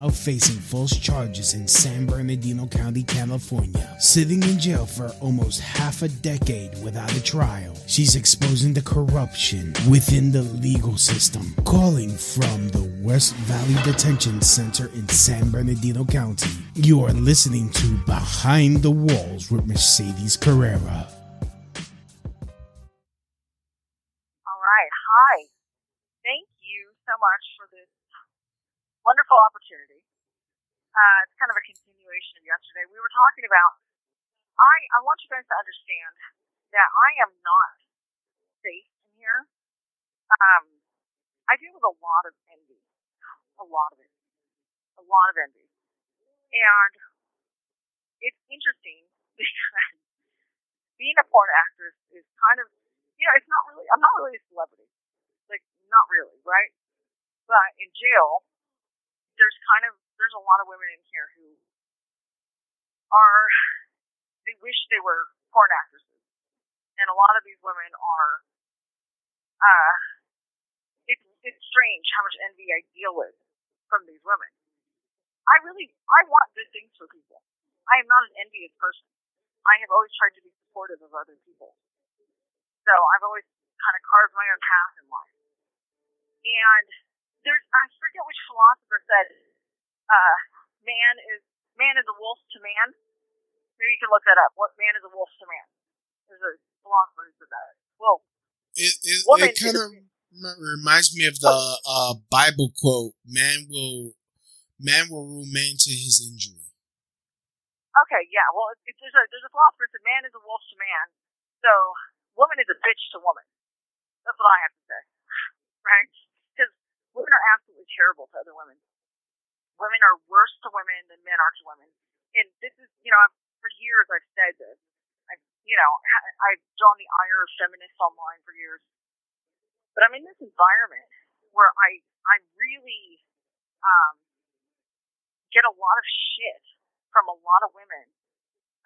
of facing false charges in San Bernardino County, California. Sitting in jail for almost half a decade without a trial, she's exposing the corruption within the legal system. Calling from the West Valley Detention Center in San Bernardino County, you are listening to Behind the Walls with Mercedes Carrera. All right. Hi. Thank you so much for this wonderful opportunity. Uh, it's kind of a continuation of yesterday. We were talking about. I I want you guys to understand that I am not safe in here. Um, I deal with a lot of envy, a lot of it, a lot of envy, and it's interesting because being a porn actress is kind of, you know, it's not really. I'm not really a celebrity, like not really, right? But in jail, there's kind of there's a lot of women in here who are they wish they were porn actresses, and a lot of these women are. Uh, it's it's strange how much envy I deal with from these women. I really I want good things for people. I am not an envious person. I have always tried to be supportive of other people. So I've always kind of carved my own path in life. And there's I forget which philosopher said, uh, man is man is a wolf to man. Maybe you can look that up. What man is a wolf to man? There's a philosopher who said that. Well, It, it, it kind of reminds me of the uh, Bible quote: "Man will, man will rule man to his injury." okay, yeah. Well, it, there's a there's a philosopher who said man is a wolf to man. So woman is a bitch to woman. That's what I have to say, right? Women are absolutely terrible to other women. Women are worse to women than men are to women. And this is, you know, I've, for years I've said this. I've, you know, I've drawn the ire of feminists online for years. But I'm in this environment where I, I really um, get a lot of shit from a lot of women.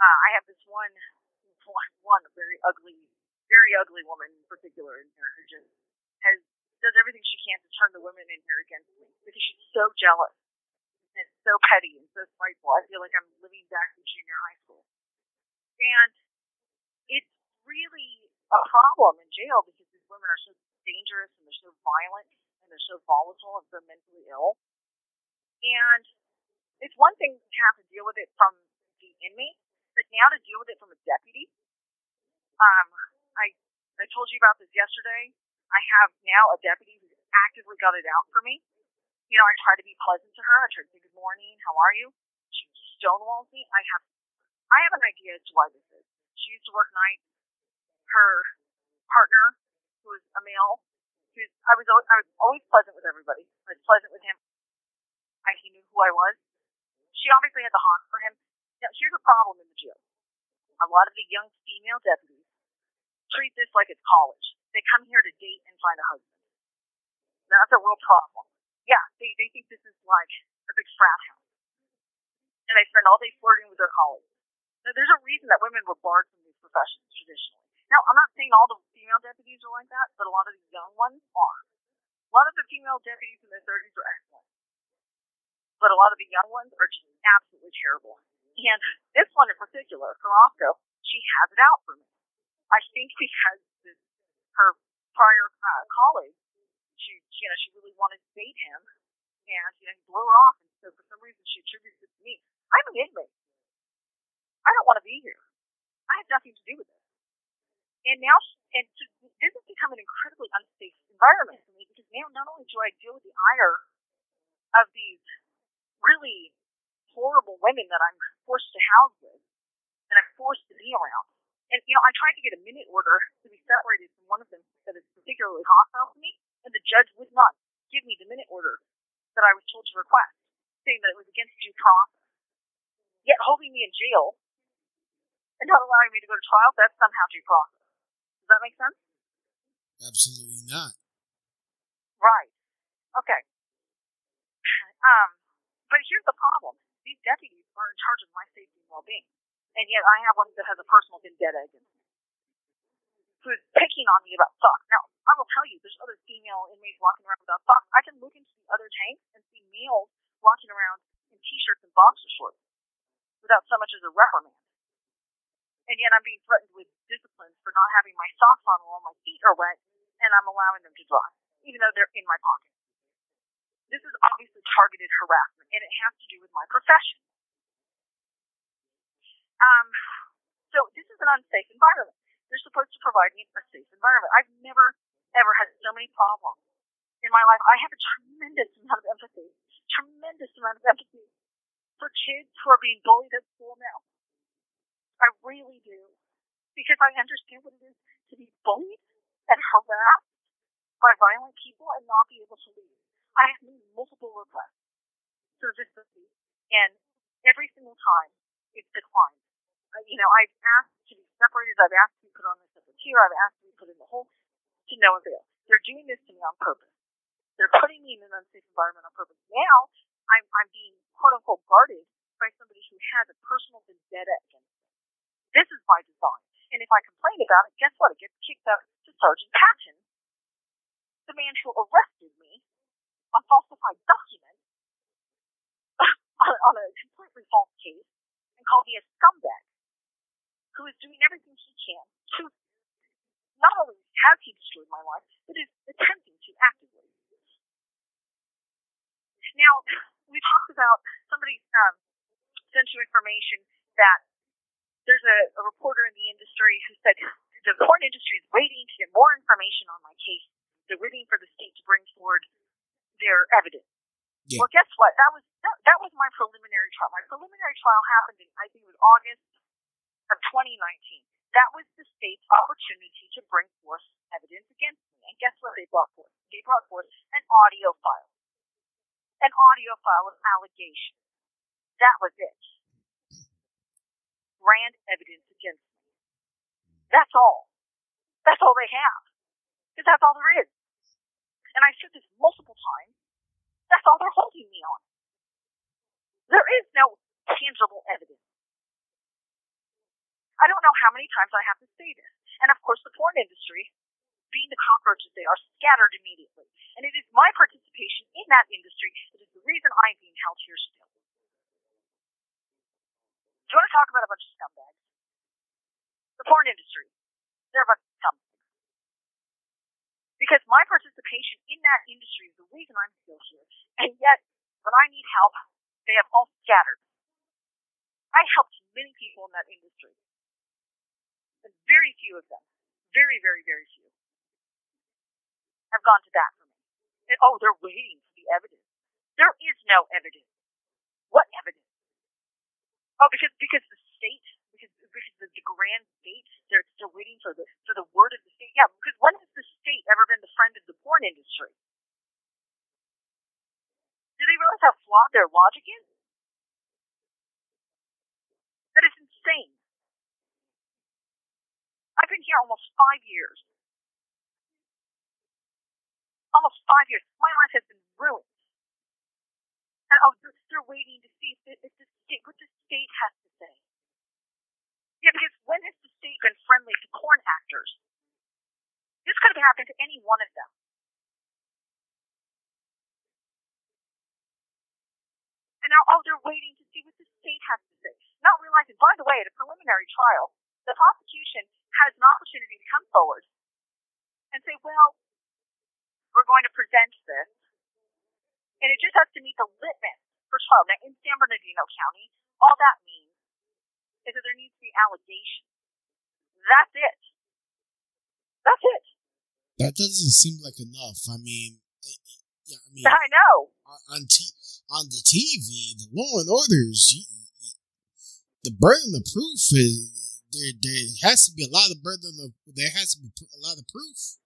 Uh, I have this one, one, one very ugly, very ugly woman in particular in here who just has does everything she can to turn the women in here against me because she's so jealous and so petty and so spiteful. I feel like I'm living back in junior high school, and it's really a problem in jail because these women are so dangerous and they're so violent and they're so volatile and so mentally ill. And it's one thing to have to deal with it from the inmate, but now to deal with it from a deputy. Um, I I told you about this yesterday. I have now a deputy who's actively got it out for me. You know, I try to be pleasant to her. I try to say good morning, how are you? She stonewalls me. I have I have an idea as to why this is. She used to work nights. Her partner, who is a male, who's I was always, I was always pleasant with everybody. I was pleasant with him. I, he knew who I was. She obviously had the haunt for him. Now, here's a problem in the jail. A lot of the young female deputies treat this like it's college. They come here to date and find a husband. Now, that's a real problem. Yeah, they, they think this is like a big frat house. And they spend all day flirting with their colleagues. Now, there's a reason that women were barred from these professions traditionally. Now, I'm not saying all the female deputies are like that, but a lot of the young ones are. A lot of the female deputies in their 30s are excellent. But a lot of the young ones are just absolutely terrible. And this one in particular, Carrasco, she has it out for me. I think because her prior uh, colleague, she, you know, she really wanted to date him, and you know, he blew her off, and so for some reason she attributes it to me. I'm an inmate. I don't want to be here. I have nothing to do with this. And now, and so this has become an incredibly unsafe environment for me because now not only do I deal with the ire of these really horrible women that I'm forced to house with and I'm forced to be around. And, you know, I tried to get a minute order to be separated from one of them that is particularly hostile to me, and the judge would not give me the minute order that I was told to request, saying that it was against due process. Yet holding me in jail and not allowing me to go to trial, that's somehow due process. Does that make sense? Absolutely not. Right. Okay. Um, but here's the problem. These deputies are in charge of my safety and well-being. And yet I have one that has a personal vendetta against me. Who's picking on me about socks. Now, I will tell you, there's other female inmates walking around without socks. I can look into the other tanks and see males walking around in t-shirts and boxer shorts without so much as a reprimand. And yet I'm being threatened with discipline for not having my socks on while my feet are wet, and I'm allowing them to dry, even though they're in my pocket. This is obviously targeted harassment, and it has to do with my profession. Um, so this is an unsafe environment. They're supposed to provide me a safe environment. I've never, ever had so many problems in my life. I have a tremendous amount of empathy, tremendous amount of empathy for kids who are being bullied at school now. I really do. Because I understand what it is to be bullied and harassed by violent people and not be able to leave. I have made multiple requests the vicinity, and every single time it's declined. You know, I've asked to be separated, I've asked to be put on a separate tier, I've asked to be put in the hole, to no avail. They're doing this to me on purpose. They're putting me in an unsafe environment on purpose. Now, I'm, I'm being quote unquote guarded by somebody who has a personal vendetta against me. This is by design. And if I complain about it, guess what? It gets kicked out to Sergeant Patton, the man who arrested me on falsified documents on, on a completely false case and called me a scumbag who is doing everything he can to not only has he destroyed my life, but is attempting to actively. Now, we talked about somebody um, sent you information that there's a, a reporter in the industry who said the porn industry is waiting to get more information on my case. They're waiting for the state to bring forward their evidence. Yeah. Well, guess what? That was that, that was my preliminary trial. My preliminary trial happened in I think it was August 2019. That was the state's opportunity to bring forth evidence against me. And guess what they brought forth? They brought forth an audio file an audio file of allegations. That was it. Brand evidence against me. That's all. That's all they have. Because that's all there is. And I said this multiple times. That's all they're holding me on. There is no tangible evidence. I don't know how many times I have to say this. And of course, the porn industry being the cockroaches they are, scattered immediately. And it is my participation in that industry that is the reason I'm being held here still. Do you want to talk about a bunch of scumbags? The porn industry. They're a bunch of scumbags. Because my participation in that industry is the reason I'm still here. And yet, when I need help, they have all scattered. I helped many people in that industry. Very few of them, very, very, very few, have gone to bat for me. And, oh, they're waiting for the evidence. There is no evidence. What evidence? Oh, because because the state, because because the, the grand state, they're still waiting for the for the word of the state. Yeah, because when has the state ever been the friend of the porn industry? Do they realize how flawed their logic is? That is insane. I've been here almost five years almost five years. My life has been ruined. And oh, they're, waiting to see if, if the state, what the state has to say. Yeah, because when has the state been friendly to porn actors? This could have happened to any one of them. And now, oh, they're waiting to see what the state has to say. Not realizing, by the way, at a preliminary trial, the prosecution has an opportunity to come forward and say, well, we're going to present this. And it just has to meet the litmus for trial. Now, in San Bernardino County, all that means is that there needs to be allegations. That's it. That's it. That doesn't seem like enough. I mean, yeah, I mean, I know. On t- on the TV, the Law and Orders, you, the burden of proof is there. There has to be a lot of burden of. There has to be a lot of proof.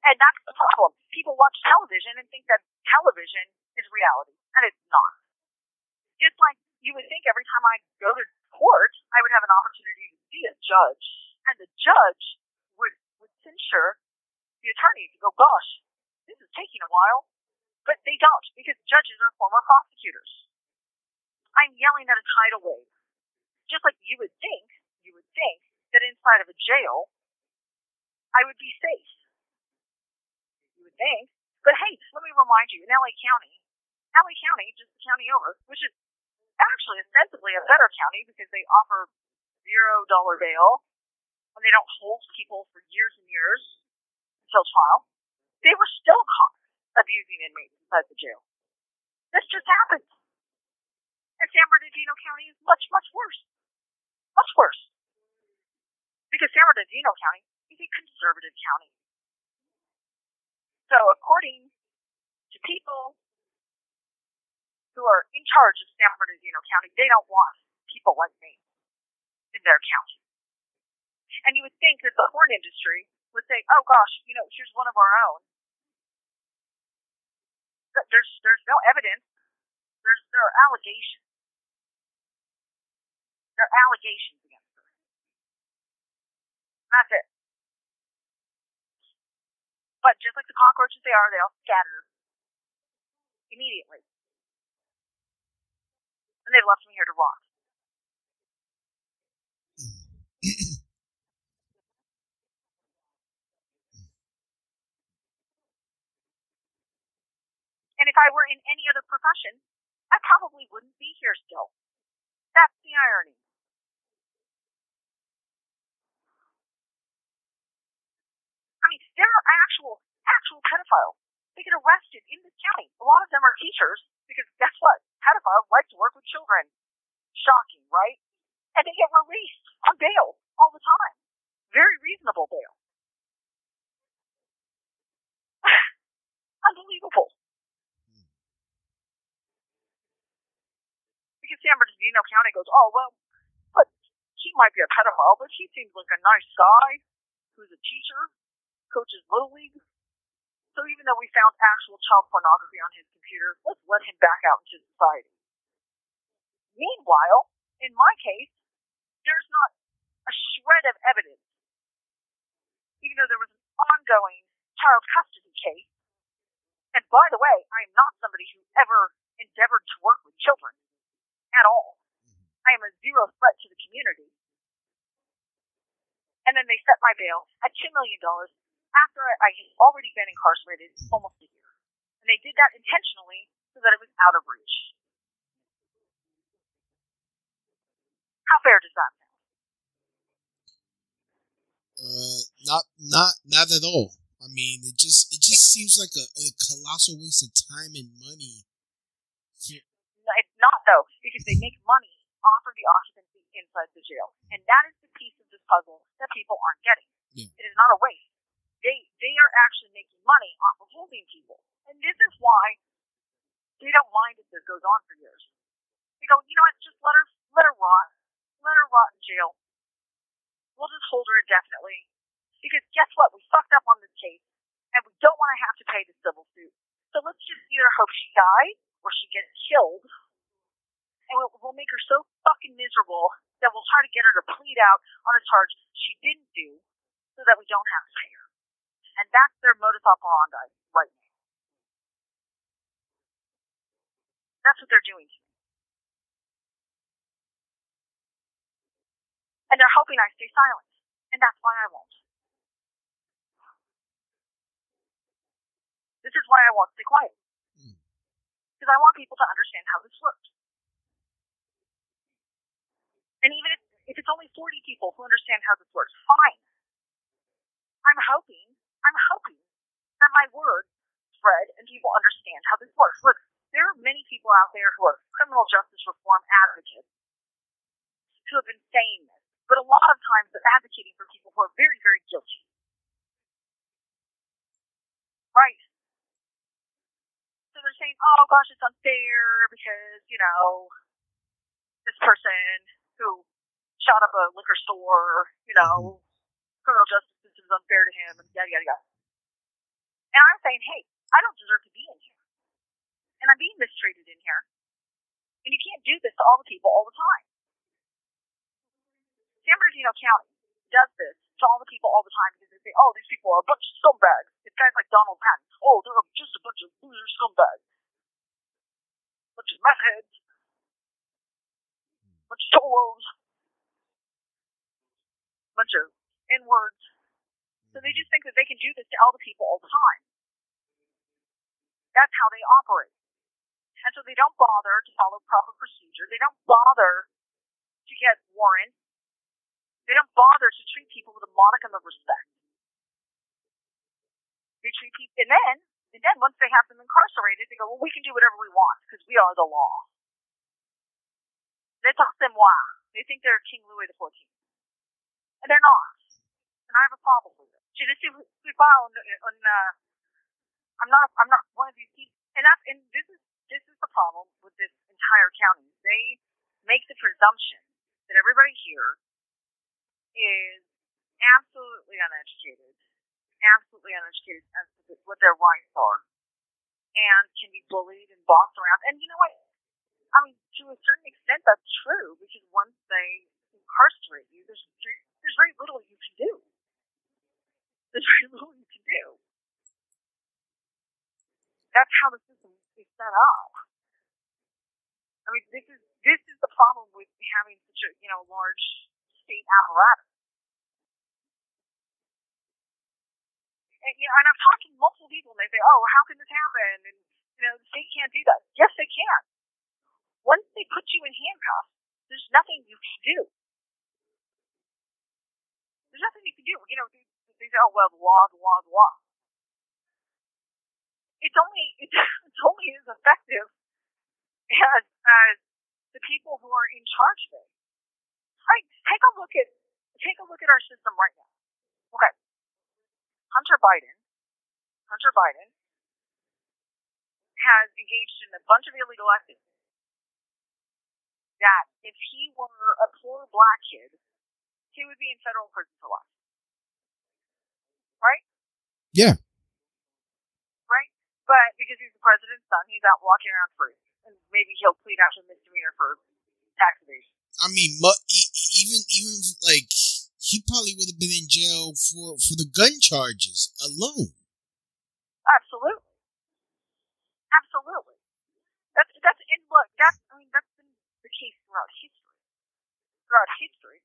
And that's the problem. People watch television and think that television is reality, and it's not. Just like you would think every time I go to court, I would have an opportunity to see a judge, and the judge would, would censure the attorney to go, gosh, this is taking a while. But they don't, because judges are former prosecutors. I'm yelling at a tidal wave. Just like you would think, you would think that inside of a jail, I would be safe You would think. But hey, let me remind you, in LA County, LA County, just the county over, which is actually ostensibly a better county because they offer zero dollar bail and they don't hold people for years and years until trial. They were still caught abusing inmates inside the jail. This just happened. And San Bernardino County is much, much worse. Much worse. Because San Bernardino County is a conservative county. So according to people who are in charge of San Bernardino County, they don't want people like me in their county. And you would think that the porn industry would say, oh gosh, you know, here's one of our own. There's, there's no evidence. There's, there are allegations. There are allegations against her. That's it. But just like the cockroaches they are, they all scatter immediately. And they've left me here to rot. and if I were in any other profession, I probably wouldn't be here still. That's the irony. I mean, there are actual, actual pedophiles. They get arrested in this county. A lot of them are teachers because guess what? Pedophiles like to work with children. Shocking, right? And they get released on bail all the time. Very reasonable bail. Unbelievable. Because San Bernardino County goes, oh, well, but he might be a pedophile, but he seems like a nice guy who's a teacher coaches Little League. So even though we found actual child pornography on his computer, let's let him back out into society. Meanwhile, in my case, there's not a shred of evidence, even though there was an ongoing child custody case. And by the way, I am not somebody who ever endeavored to work with children at all. Mm-hmm. I am a zero threat to the community. And then they set my bail at $2 million after I had already been incarcerated almost a year. And they did that intentionally so that it was out of reach. How fair does that sound? Uh, not, not, not at all. I mean, it just, it just seems like a, a colossal waste of time and money. No, it's not though, because they make money off of the occupancy inside the jail, and that is the piece of this puzzle that people aren't getting. Yeah. It is not a waste they they are actually making money off of holding people. And this is why they don't mind if this goes on for years. They go, you know what, just let her let her rot. Let her rot in jail. We'll just hold her indefinitely. Because guess what? We fucked up on this case and we don't want to have to pay the civil suit. So let's just either hope she dies or she gets killed. And we'll, we'll make her so fucking miserable that we'll try to get her to plead out on a charge she didn't do so that we don't have to pay her. And that's their modus operandi right now. That's what they're doing. And they're hoping I stay silent. And that's why I won't. This is why I won't stay quiet. Hmm. Because I want people to understand how this works. And even if, if it's only 40 people who understand how this works, fine. I'm hoping I'm hoping that my words spread and people understand how this works. Look, there are many people out there who are criminal justice reform advocates who have been saying this, but a lot of times they're advocating for people who are very, very guilty. Right? So they're saying, oh gosh, it's unfair because, you know, this person who shot up a liquor store, you know, mm-hmm. criminal justice is unfair to him, and yada yada yada. And I'm saying, hey, I don't deserve to be in here, and I'm being mistreated in here, and you can't do this to all the people all the time. San Bernardino County does this to all the people all the time because they say, oh, these people are a bunch of scumbags. It's guys like Donald Patton. Oh, they're just a bunch of loser scumbags. Bunch of meth heads. Bunch of cholos. Bunch of N words. So they just think that they can do this to all the people all the time. That's how they operate. And so they don't bother to follow proper procedure. They don't bother to get warrants. They don't bother to treat people with a modicum of respect. They treat people, and then, and then once they have them incarcerated, they go, well, we can do whatever we want because we are the law. They talk them moi. They think they're King Louis XIV. And they're not. And I have a problem with it. Je ne suis pas on, on, uh, I'm not, I'm not one of these people. And that's, and this is, this is the problem with this entire county. They make the presumption that everybody here is absolutely uneducated, absolutely uneducated as to what their rights are, and can be bullied and bossed around. And you know what? I mean, to a certain extent, that's true because once they incarcerate you, there's there's very little. You can do. That's how the system is set up. I mean, this is this is the problem with having such a you know large state apparatus. And, you know, and I've talked to multiple people, and they say, "Oh, how can this happen?" And you know, the state can't do that. Yes, they can. Once they put you in handcuffs, there's nothing you can do. There's nothing you can do. You know, they say, "Oh, well, law, the law." It's only it's only as effective as as the people who are in charge of it. Right? Take a look at take a look at our system right now. Okay. Hunter Biden, Hunter Biden has engaged in a bunch of illegal activities that if he were a poor black kid, he would be in federal prison for life. Right? Yeah. Right? But because he's the president's son, he's out walking around free. And maybe he'll plead out a misdemeanor for tax evasion. I mean, mu- even even like he probably would have been in jail for for the gun charges alone. Absolutely. Absolutely. That's that's and look, that's I mean that's been the case throughout history. Throughout history.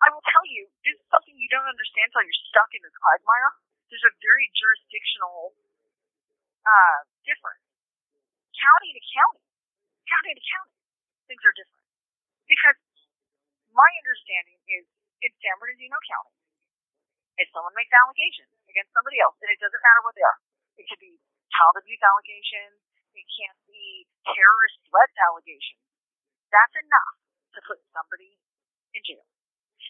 I will tell you, this is something you don't understand until you're stuck in this quagmire. There's a very jurisdictional uh difference. County to county. County to county. Things are different. Because my understanding is in San Bernardino County, if someone makes allegations against somebody else, and it doesn't matter what they are, it could be child abuse allegations, it can't be terrorist threats allegations. That's enough to put somebody in jail.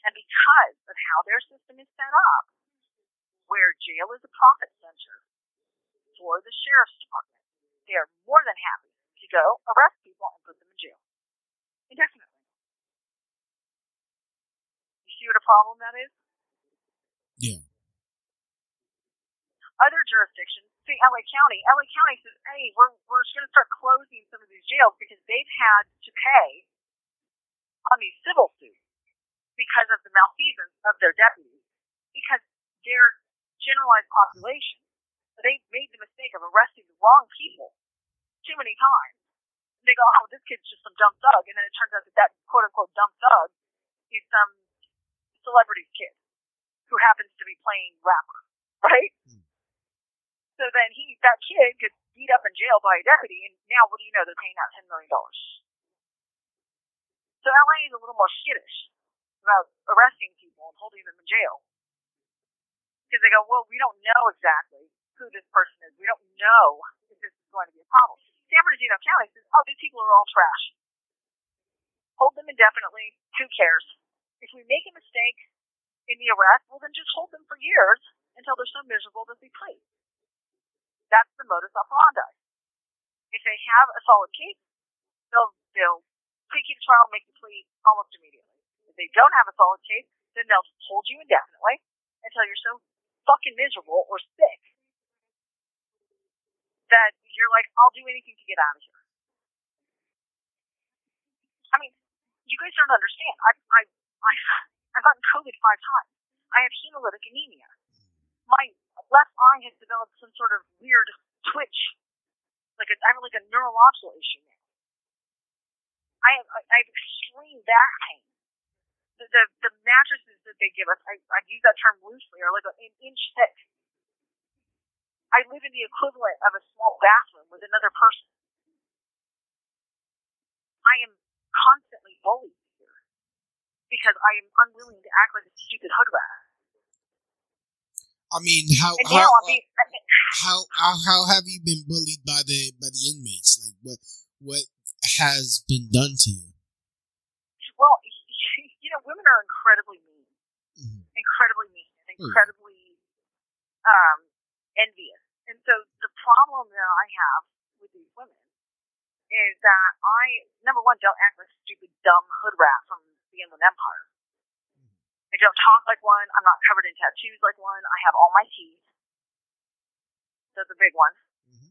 And because of how their system is set up, where jail is a profit center for the sheriff's department, they are more than happy to go arrest people and put them in jail indefinitely. You see what a problem that is? Yeah. Other jurisdictions, see LA County. LA County says, "Hey, we're we're just going to start closing some of these jails because they've had to pay on these civil suits because of the malfeasance of their deputies, because their generalized population, they made the mistake of arresting the wrong people too many times. They go, oh, this kid's just some dumb thug, and then it turns out that that quote unquote dumb thug is some celebrity's kid who happens to be playing rapper, right? Hmm. So then he, that kid gets beat up in jail by a deputy, and now what do you know? They're paying out ten million dollars. So LA is a little more skittish about arresting people and holding them in jail because they go, well, we don't know exactly who this person is. We don't know if this is going to be a problem. San Bernardino County says, oh, these people are all trash. Hold them indefinitely. Who cares? If we make a mistake in the arrest, well, then just hold them for years until they're so miserable that they plea. That's the modus operandi. If they have a solid case, they'll, they'll take you to trial make the plea almost immediately. If they don't have a solid case, then they'll hold you indefinitely until you're so fucking miserable or sick that you're like, I'll do anything to get out of here. I mean, you guys don't understand. I I I I've gotten COVID five times. I have hemolytic anemia. My left eye has developed some sort of weird twitch, like a, I have like a neurological issue now. I have I have extreme back pain. The, the mattresses that they give us, I I use that term loosely, are like an inch thick. I live in the equivalent of a small bathroom with another person. I am constantly bullied here because I am unwilling to act like a stupid hood rat. I mean, how how, I'm uh, being, how how how have you been bullied by the by the inmates? Like what what has been done to you? well, you know, women are incredibly mean, Mhm. incredibly mean, and Hmm. incredibly um, envious. And so the problem that I have with these women is that I, number one, don't act like a stupid, dumb hood rat from the Inland Empire. I don't talk like one. I'm not covered in tattoos like one. I have all my teeth. That's a big one. Mhm.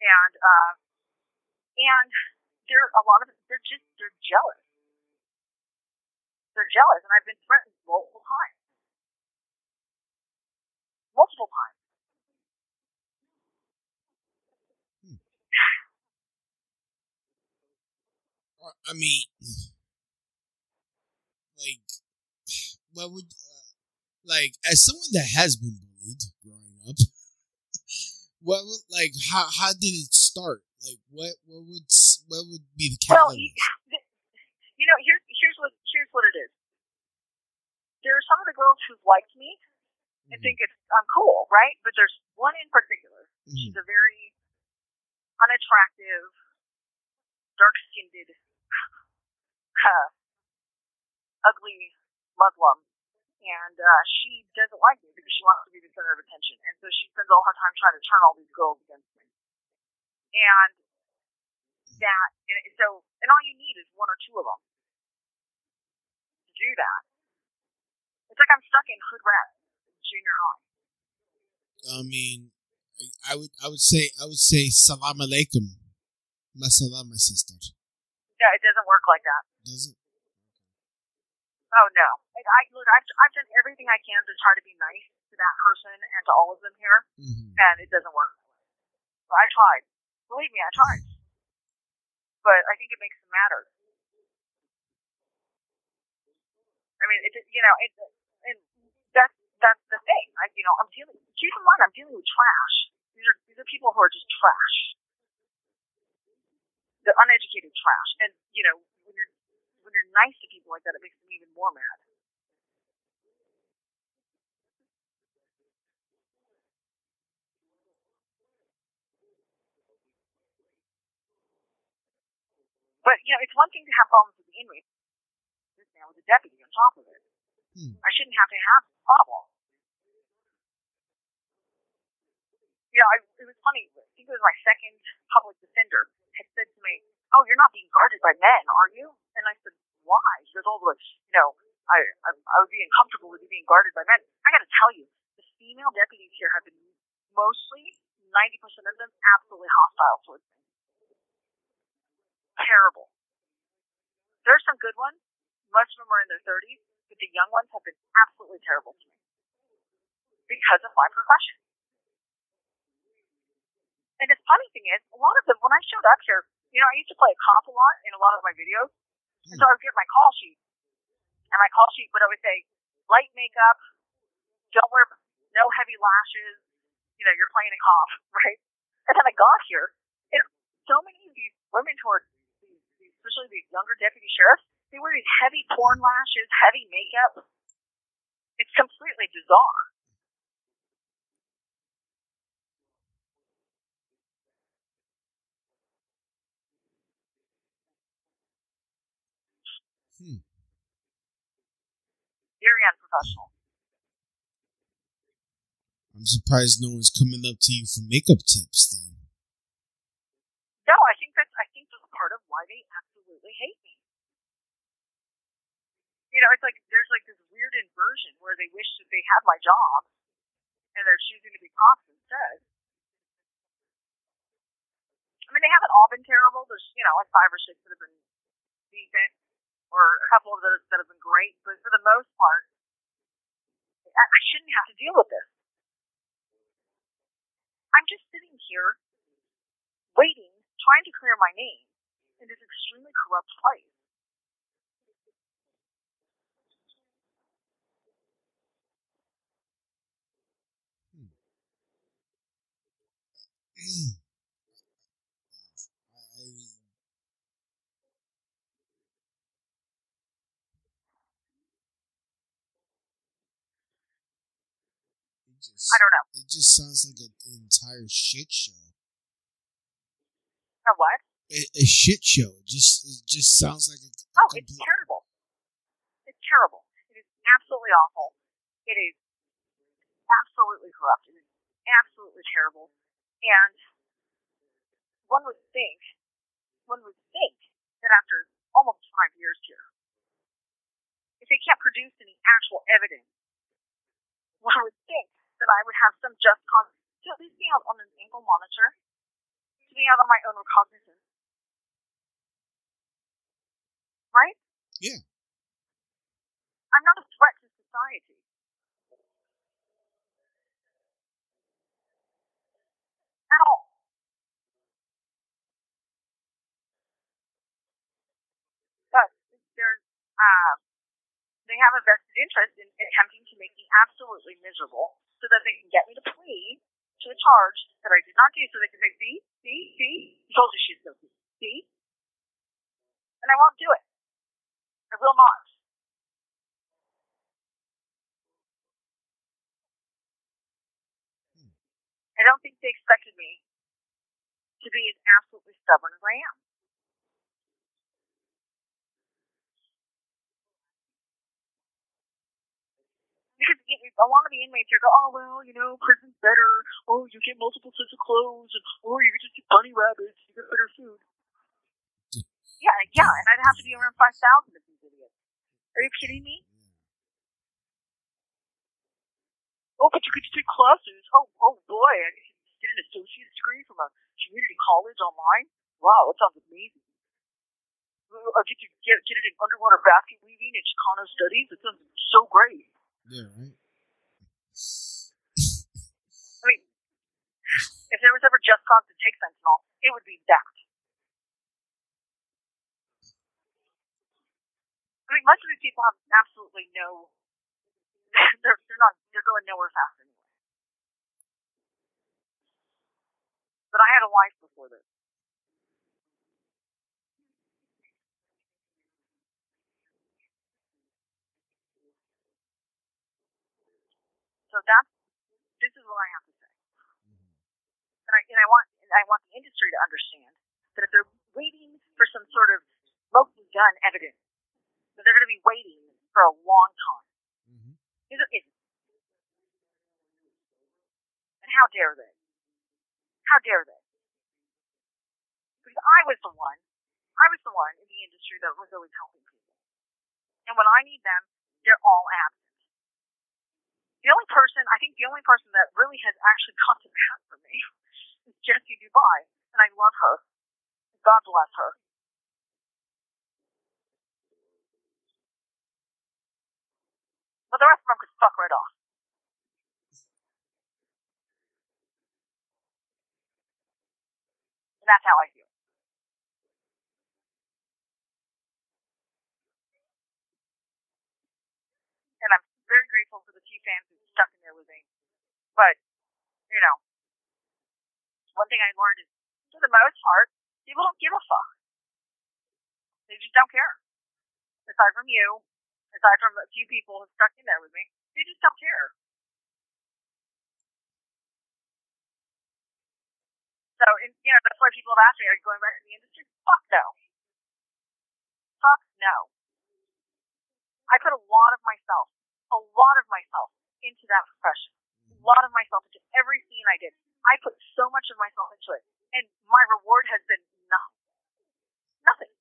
And uh, and they're a lot of they're just they're jealous. They're jealous, and I've been threatened multiple times. Multiple times. Or, I mean, like, what would uh, like as someone that has been bullied growing up? What would like how how did it start? Like what what would what would be the Well, catalyst? you, you know, here's what it is. There are some of the girls who liked me and Mhm. think it's I'm cool, right? But there's one in particular. Mhm. She's a very unattractive, dark-skinned, uh, ugly Muslim, and uh, she doesn't like me because she wants to be the center of attention, and so she spends all her time trying to turn all these girls against me. And that, and so, and all you need is one or two of them do that. It's like I'm stuck in hood rat junior high. I mean, I, I would I would say I would say salam alaikum, masalam, my sister. No, it doesn't work like that. Does it? Oh no! Like, I look, I've I've done everything I can to try to be nice to that person and to all of them here, Mm-hmm. and it doesn't work. So I tried. Believe me, I tried. But I think it makes them matter. I mean, it you know, it and that's that's the thing. I you know, I'm dealing. Keep in mind, I'm dealing with trash. These are these are people who are just trash. They're uneducated trash, and you know, when you're when you're nice to people like that, it makes them even more mad. But you know, it's one thing to have problems with the inmates. Man was a deputy on top of it. Hmm. I shouldn't have to have this problem. You know, I, it was funny. I think it was my second public defender had said to me, "Oh, you're not being guarded by men, are you?" And I said, "Why?" He goes, "Oh, well, you know, I, I I would be uncomfortable with you being guarded by men." I got to tell you, the female deputies here have been mostly, ninety percent of them, absolutely hostile towards me. Terrible. There's some good ones. Most of them are in their 30s, but the young ones have been absolutely terrible to me because of my profession. And the funny thing is, a lot of them, when I showed up here, you know, I used to play a cop a lot in a lot of my videos, and so I would get my call sheet, and my call sheet would always say, light makeup, don't wear, no heavy lashes, you know, you're playing a cop, right? And then I got here, and so many of these women who are, especially these younger deputy sheriffs, they wear these heavy porn lashes, heavy makeup. It's completely bizarre. Hmm. Very unprofessional. I'm surprised no one's coming up to you for makeup tips. Then No, I think that's I think that's part of why they absolutely hate me. You know, it's like there's like this weird inversion where they wish that they had my job and they're choosing to be cops instead. I mean, they haven't all been terrible. There's, you know, like five or six that have been decent, or a couple of those that have been great. But for the most part, I, shouldn't have to deal with this. I'm just sitting here waiting, trying to clear my name in this extremely corrupt place. Just, I don't know. It just sounds like a- an entire shit show. A what? A, a shit show. It just it just sounds like a, a Oh, it's terrible. It's terrible. It is absolutely awful. It is absolutely corrupt. It is absolutely terrible. And one would think, one would think that after almost five years here, if they can't produce any actual evidence, one would think that I would have some just cause to at least be out on an ankle monitor, to be out on my own recognizance. Right? Yeah. I'm not a threat to society. At all. But there's, uh, they have a vested interest in attempting to make me absolutely miserable so that they can get me to plead to a charge that I did not do so they can say, see, see, see, he told you she's guilty. See? And I won't do it. I will not. I don't think they expected me to be as absolutely stubborn as I am. Because a lot of the inmates here go, oh, well, you know, prison's better. Oh, you get multiple sets of clothes. And, oh, you get to see bunny rabbits. You get better food. Yeah, yeah, and I'd have to be around 5,000 of these idiots. Are you kidding me? Oh, but you get to take classes. Oh, oh boy, I get to get an associate's degree from a community college online. Wow, that sounds amazing. I get to get, get it in underwater basket weaving and Chicano studies. It sounds so great. Yeah, right. I mean, if there was ever just cause to take fentanyl, it would be that. I mean, most of these people have absolutely no. They're they're not they're going nowhere fast anyway. But I had a life before this. So that's this is what I have to say. And I and I want and I want the industry to understand that if they're waiting for some sort of smoking gun evidence, that they're going to be waiting for a long time. It isn't? And how dare they? How dare they? Because I was the one, I was the one in the industry that was always helping people. And when I need them, they're all absent. The only person, I think the only person that really has actually gone to bat for me is Jessie Dubai, and I love her. God bless her. But the rest of them could fuck right off. And that's how I feel. And I'm very grateful for the few fans who stuck in there with me. But, you know, one thing I learned is, for the most part, people don't give a fuck. They just don't care. Aside from you, aside from a few people who stuck in there with me, they just don't care. So, and, you know, that's why people have asked me, are you going back in the industry? Fuck no. Fuck no. I put a lot of myself, a lot of myself into that profession. A mm-hmm. lot of myself into every scene I did. I put so much of myself into it. And my reward has been nothing. Nothing.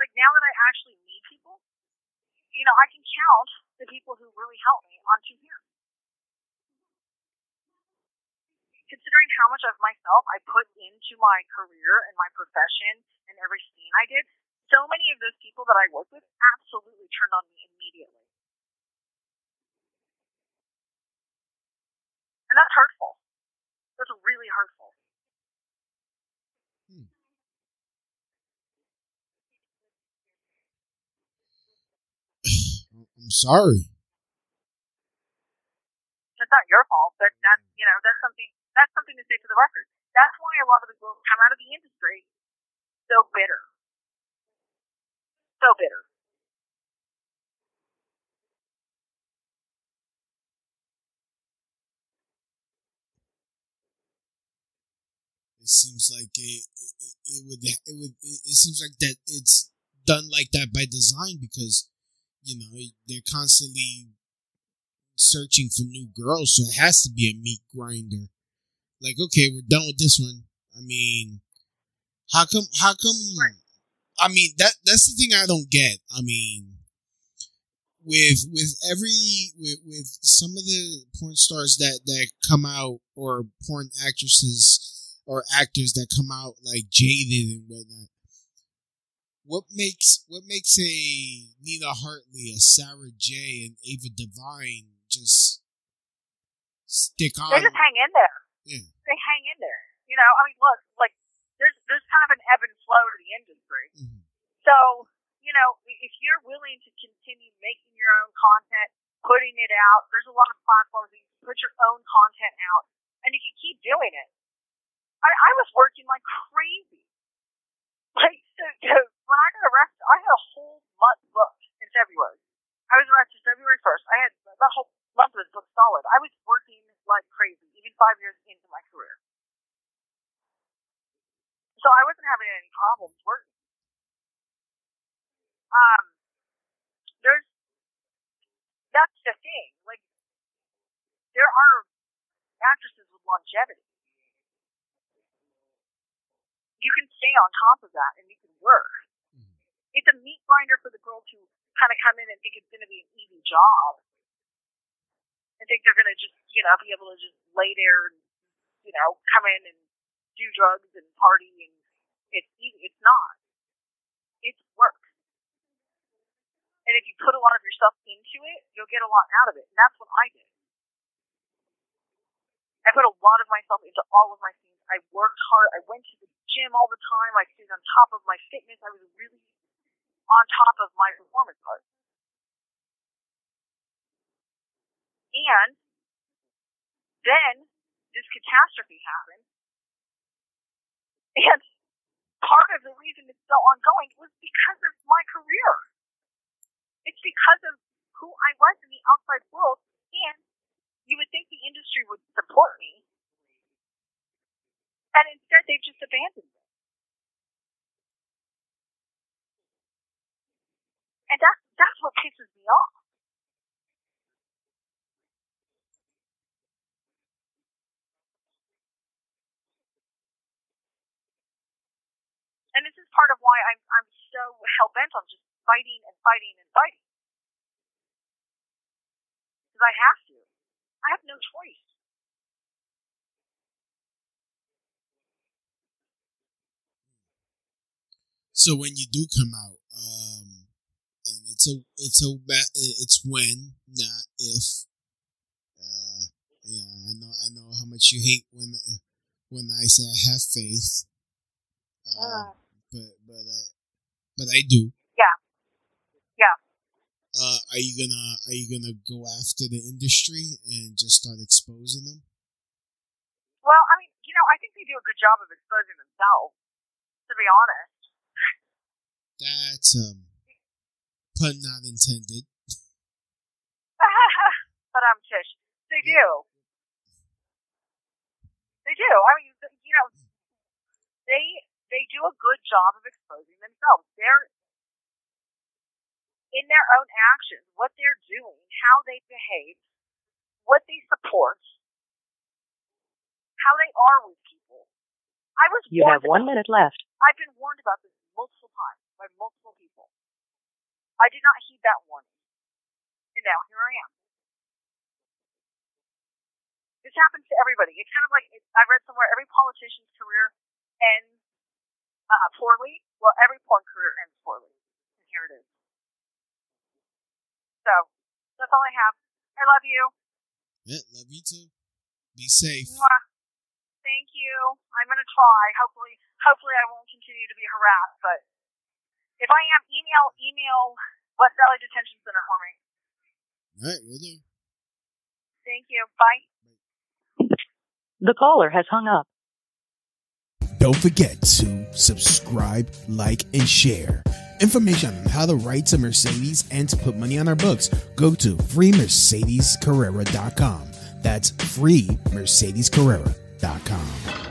Like now that I actually meet people, you know, I can count the people who really helped me on two hands. Considering how much of myself I put into my career and my profession and every scene I did, so many of those people that I worked with absolutely turned on me immediately. And that's hurtful. That's really hurtful. I'm sorry. That's it's not your fault, but that's you know that's something that's something to say for the record. That's why a lot of the girls come out of the industry so bitter, so bitter. It seems like it, it, it would it would it, it seems like that it's done like that by design because you know they're constantly searching for new girls, so it has to be a meat grinder. Like, okay, we're done with this one. I mean, how come? How come? I mean that that's the thing I don't get. I mean, with with every with, with some of the porn stars that that come out or porn actresses or actors that come out like jaded and whatnot. What makes what makes a Nina Hartley, a Sara Jay, and Ava Devine just stick on? They just hang in there. Yeah. They hang in there. You know, I mean, look, like there's there's kind of an ebb and flow to the industry. Mhm. So you know, if you're willing to continue making your own content, putting it out, there's a lot of platforms that you can put your own content out, and you can keep doing it. I, I was working like crazy. Like, so, so when I got arrested, I had a whole month booked in February. I was arrested February 1st. I had that whole month was booked solid. I was working like crazy, even five years into my career. So I wasn't having any problems working. Um, there's, that's the thing. Like, there are actresses with longevity you can stay on top of that and you can work. It's a meat grinder for the girls who kind of come in and think it's going to be an easy job. I think they're going to just, you know, be able to just lay there and, you know, come in and do drugs and party and it's easy. It's not. It's work. And if you put a lot of yourself into it, you'll get a lot out of it. And that's what I did. I put a lot of myself into all of my scenes. I worked hard. I went to the gym all the time. I stayed on top of my fitness. I was really on top of my performance art. And then this catastrophe happened. And part of the reason it's still ongoing was because of my career. It's because of who I was in the outside world and you would think the industry would support me, and instead they've just abandoned me. And that's that's what pisses me off. And this is part of why I'm I'm so hell bent on just fighting and fighting and fighting. Because I have to. I have no choice. So when you do come out, um, it's a it's a it's when not if. Uh, yeah, I know I know how much you hate when when I say I have faith. Uh, Uh. but but I but I do. Yeah. Yeah. Uh, are you gonna are you gonna go after the industry and just start exposing them? Well, I mean, you know, I think they do a good job of exposing themselves. To be honest. That's um, pun not intended. but I'm Tish. They do. They do. I mean, you know, they they do a good job of exposing themselves. They're in their own actions, what they're doing, how they behave, what they support, how they are with people. I was You have one minute left. I've been warned about this multiple times by multiple people. I did not heed that warning. And now here I am. This happens to everybody. It's kind of like it, I read somewhere every politician's career ends uh, poorly. Well, every porn career ends poorly. And here it is. So, that's all I have. I love you. Yeah, love you too. Be safe. Mwah. Thank you. I'm gonna try. Hopefully, hopefully I won't continue to be harassed. But if I am, email email West Valley Detention Center for me. All right, we'll do. Thank you. Bye. The caller has hung up. Don't forget to subscribe, like, and share. Information on how to write to Mercedes and to put money on our books, go to freemercedescarrera.com. That's freemercedescarrera.com.